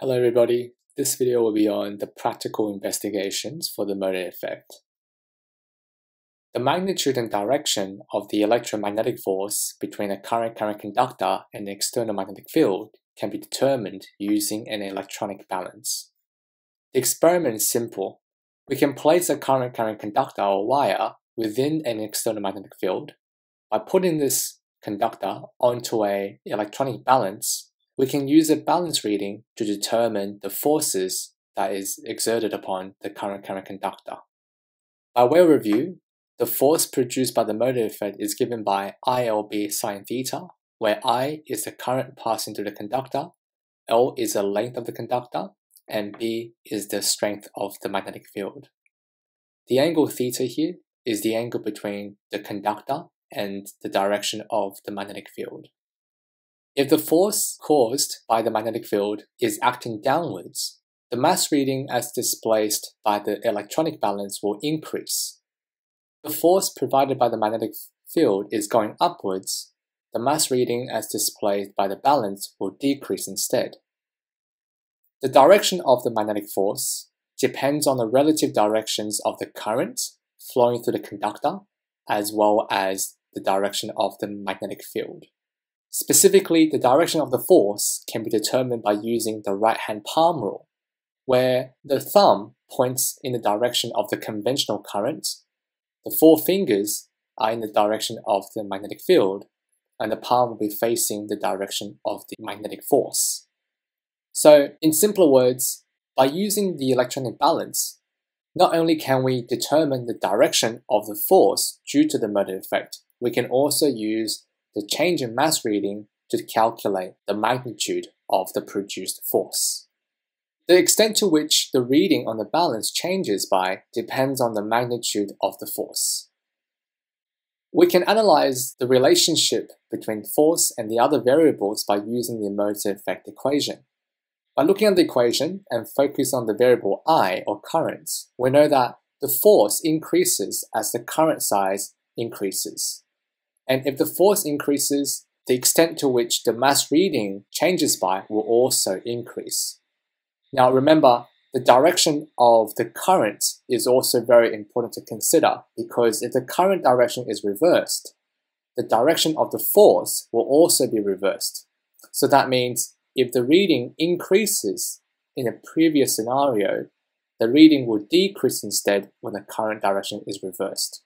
Hello everybody, this video will be on the practical investigations for the motor effect. The magnitude and direction of the electromagnetic force between a current-carrying conductor and an external magnetic field can be determined using an electronic balance. The experiment is simple. We can place a current-carrying conductor or wire within an external magnetic field. By putting this conductor onto a electronic balance, we can use a balance reading to determine the forces that is exerted upon the current carrying conductor. By way of review, the force produced by the motor effect is given by ILB sine theta, where I is the current passing through the conductor, L is the length of the conductor, and B is the strength of the magnetic field. The angle theta here is the angle between the conductor and the direction of the magnetic field. If the force caused by the magnetic field is acting downwards, the mass reading as displaced by the electronic balance will increase. The force provided by the magnetic field is going upwards, the mass reading as displayed by the balance will decrease instead. The direction of the magnetic force depends on the relative directions of the current flowing through the conductor as well as the direction of the magnetic field. Specifically, the direction of the force can be determined by using the right-hand palm rule, where the thumb points in the direction of the conventional current, the four fingers are in the direction of the magnetic field, and the palm will be facing the direction of the magnetic force. So, in simpler words, by using the electronic balance, not only can we determine the direction of the force due to the motor effect, we can also use the change in mass reading to calculate the magnitude of the produced force. The extent to which the reading on the balance changes by depends on the magnitude of the force. We can analyze the relationship between force and the other variables by using the motor effect equation. By looking at the equation and focus on the variable I or current, we know that the force increases as the current size increases. And if the force increases, the extent to which the mass reading changes by will also increase. Now remember, the direction of the current is also very important to consider because if the current direction is reversed, the direction of the force will also be reversed. So that means if the reading increases in a previous scenario, the reading will decrease instead when the current direction is reversed.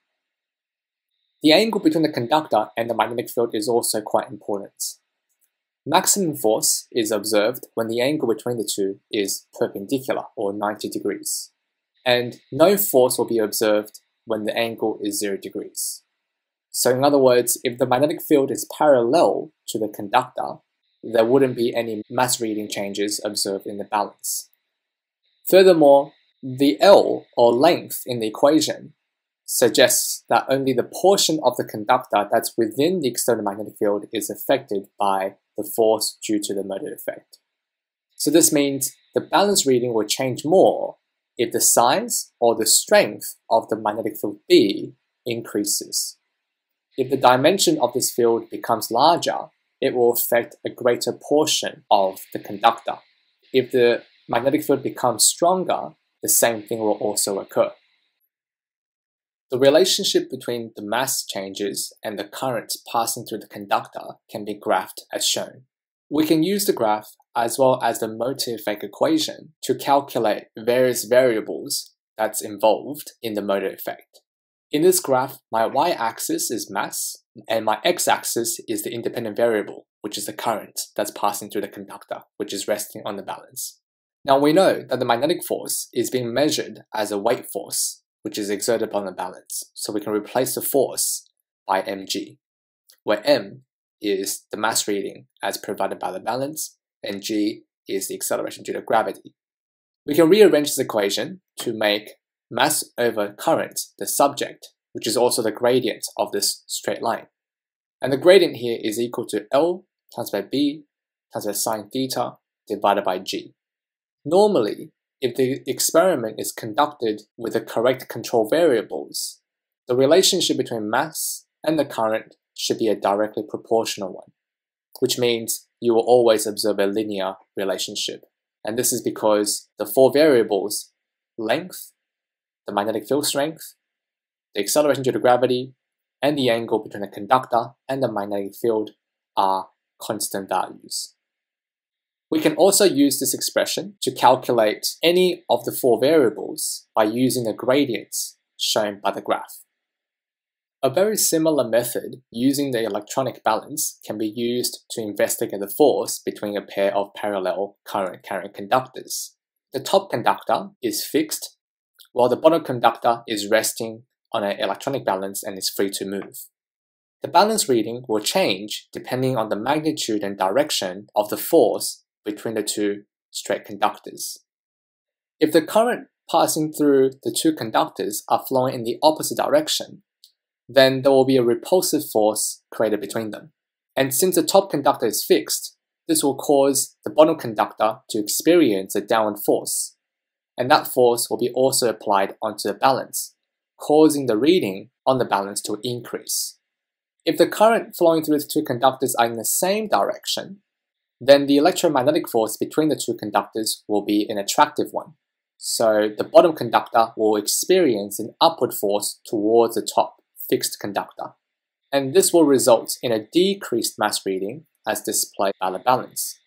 The angle between the conductor and the magnetic field is also quite important. Maximum force is observed when the angle between the two is perpendicular or 90 degrees, and no force will be observed when the angle is 0 degrees. So in other words, if the magnetic field is parallel to the conductor, there wouldn't be any mass reading changes observed in the balance. Furthermore, the L or length in the equation suggests that only the portion of the conductor that's within the external magnetic field is affected by the force due to the motor effect. So this means the balance reading will change more if the size or the strength of the magnetic field B increases. If the dimension of this field becomes larger, it will affect a greater portion of the conductor. If the magnetic field becomes stronger, the same thing will also occur. The relationship between the mass changes and the current passing through the conductor can be graphed as shown. We can use the graph as well as the motor effect equation to calculate various variables that's involved in the motor effect. In this graph, my y-axis is mass and my x-axis is the independent variable, which is the current that's passing through the conductor, which is resting on the balance. Now we know that the magnetic force is being measured as a weight force which is exerted upon the balance. So we can replace the force by mg, where m is the mass reading as provided by the balance, and g is the acceleration due to gravity. We can rearrange this equation to make mass over current the subject, which is also the gradient of this straight line. And the gradient here is equal to L times by B times by sine theta divided by G. Normally, if the experiment is conducted with the correct control variables, the relationship between mass and the current should be a directly proportional one, which means you will always observe a linear relationship. And this is because the four variables, length, the magnetic field strength, the acceleration due to gravity, and the angle between the conductor and the magnetic field are constant values. We can also use this expression to calculate any of the four variables by using the gradients shown by the graph. A very similar method using the electronic balance can be used to investigate the force between a pair of parallel current carrying conductors. The top conductor is fixed, while the bottom conductor is resting on an electronic balance and is free to move. The balance reading will change depending on the magnitude and direction of the force between the two straight conductors. If the current passing through the two conductors are flowing in the opposite direction, then there will be a repulsive force created between them. And since the top conductor is fixed, this will cause the bottom conductor to experience a downward force. And that force will be also applied onto the balance, causing the reading on the balance to increase. If the current flowing through the two conductors are in the same direction, then the electromagnetic force between the two conductors will be an attractive one. So the bottom conductor will experience an upward force towards the top fixed conductor. And this will result in a decreased mass reading as displayed by the balance.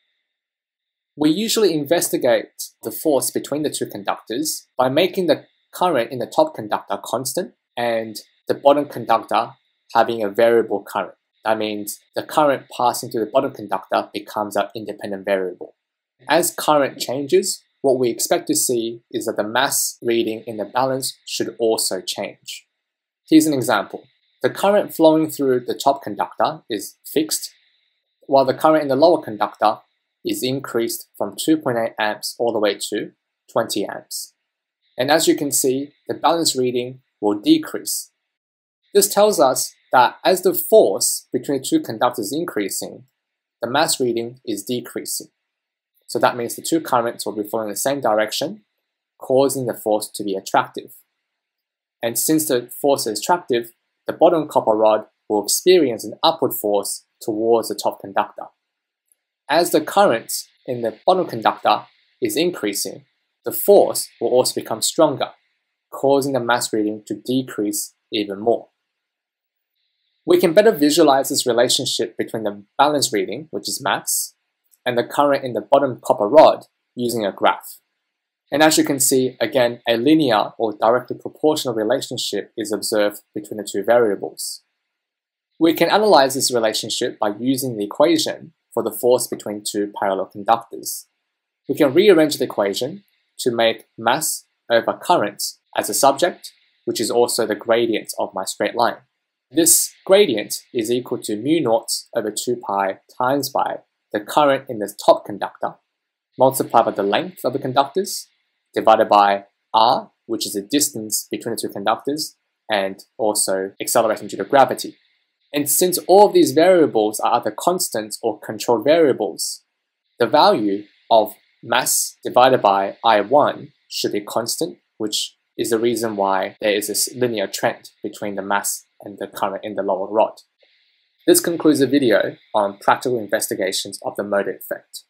We usually investigate the force between the two conductors by making the current in the top conductor constant and the bottom conductor having a variable current. That means the current passing through the bottom conductor becomes an independent variable. As current changes, what we expect to see is that the mass reading in the balance should also change. Here's an example. The current flowing through the top conductor is fixed, while the current in the lower conductor is increased from 2.8 amps all the way to 20 amps. And as you can see, the balance reading will decrease. This tells us that as the force between two conductors is increasing, the mass reading is decreasing. So that means the two currents will be flowing in the same direction, causing the force to be attractive. And since the force is attractive, the bottom copper rod will experience an upward force towards the top conductor. As the current in the bottom conductor is increasing, the force will also become stronger, causing the mass reading to decrease even more. We can better visualize this relationship between the balance reading, which is mass, and the current in the bottom copper rod using a graph. And as you can see, again, a linear or directly proportional relationship is observed between the two variables. We can analyze this relationship by using the equation for the force between two parallel conductors. We can rearrange the equation to make mass over current as a subject, which is also the gradient of my straight line. This gradient is equal to mu naught over 2 pi times by the current in the top conductor multiplied by the length of the conductors divided by r, which is the distance between the two conductors, and also acceleration due to gravity. And since all of these variables are either constants or controlled variables, the value of mass divided by I1 should be constant, which is the reason why there is this linear trend between the mass and the current in the lower rod. This concludes the video on practical investigations of the motor effect.